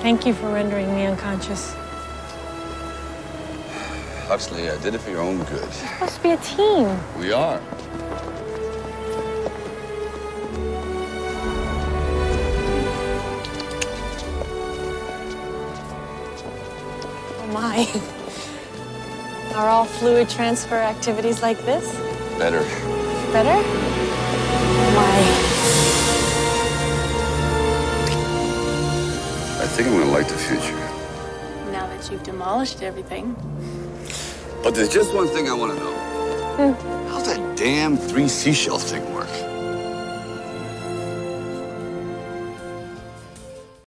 Thank you for rendering me unconscious. Huxley, I did it for your own good. We're supposed to be a team. We are. Oh my. Are all fluid transfer activities like this? Better. Better? Think I'm gonna like the future. Now that you've demolished everything. But there's just one thing I want to know. Hmm. How's that damn three seashell thing work?